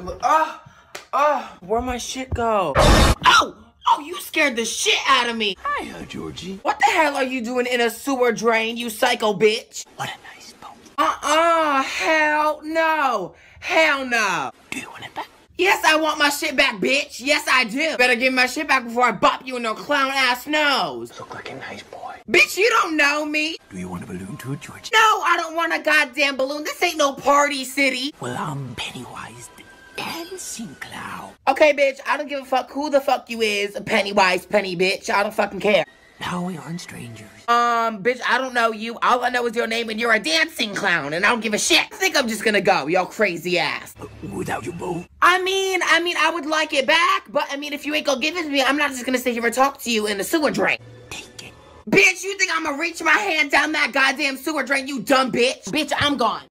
Oh, oh, where my shit go? Oh, oh, you scared the shit out of me. Hiya, uh, Georgie. What the hell are you doing in a sewer drain, you psycho bitch? What a nice boat. Uh-uh, hell no. Hell no. Do you want it back? Yes, I want my shit back, bitch. Yes, I do. Better give my shit back before I bop you in your clown ass nose. Look like a nice boy. Bitch, you don't know me. Do you want a balloon too, Georgie? No, I don't want a goddamn balloon. This ain't no party city. Well, I'm Pennywise dancing clown. Okay, bitch, I don't give a fuck who the fuck you is, Pennywise, Penny bitch. I don't fucking care. Now we aren't strangers. Um, bitch, I don't know you. All I know is your name and you're a dancing clown and I don't give a shit. I think I'm just gonna go, y'all crazy ass. Uh, without your bow? I mean, I mean, I would like it back, but I mean, if you ain't gonna give it to me, I'm not just gonna sit here and talk to you in the sewer drain. Take it. Bitch, you think I'm gonna reach my hand down that goddamn sewer drain, you dumb bitch? Bitch, I'm gone.